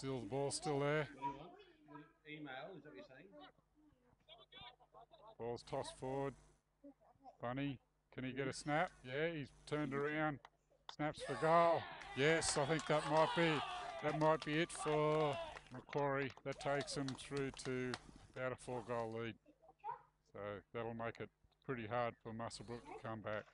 Still, the ball still there. Email, is that what you're? Ball's tossed forward. Bunny, can he get a snap? Yeah, he's turned around. Snaps for goal. Yes, I think that might be that might be it for Macquarie. That takes him through to about a four goal lead. So that'll make it pretty hard for Muswellbrook to come back.